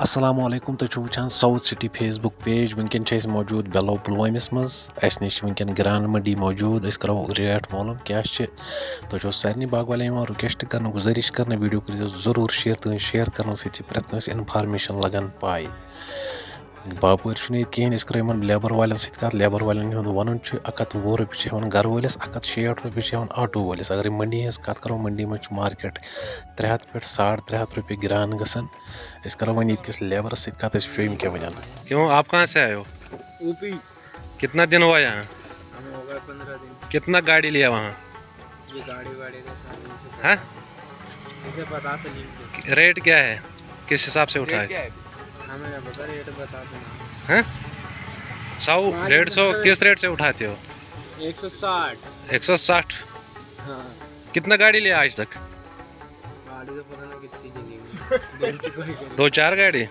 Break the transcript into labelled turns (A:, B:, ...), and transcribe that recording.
A: असलम तुम वुचान south city Facebook page वनकन मौजूद बेलो पुलवमिस मज अस वनकन ग्रान मंडी मौजूद करो रेट मालूम क्या तो सारे बाग वाले रिक्वेस्ट कर गुजारिश कर वीडियो कर ज़रूर शेयर तुम शेयर कर प्रत इनफार्मेशन लगान बापर कहें करो लेबर वाले सत लेबर वाले वन अकत वो रुपये घर वलिस अकत शेठ रुपये आटो वलिस अगर मंडी हज कत करो मंडी मज मार्केट त्रे हथ पे साढ़ त्रे हथ रुपये गिरान गसान करो वन किस लेबर सत क्या वन
B: क्यों आप कहाँ से आए हो
C: ऊपी
B: कितना दिन हुआ यहाँ
C: हम हो गए पंद्रह दिन
B: कितना गाड़ी लिया वहाँ
C: ये गाड़ी वाड़ी का
B: हैं
C: इसे पता से लिंक
B: रेट क्या है? किस हिसाब से उठाए।
C: क्या
B: हैं? सौ डेढ़ सौ किस रेट से उठाते हो?
C: एक सौ साठ।
B: एक सौ साठ?
C: हाँ।
B: कितना गाड़ी लिया आज तक?
C: गाड़ी तो पता नहीं कितनी
B: दो चार गाड़ी?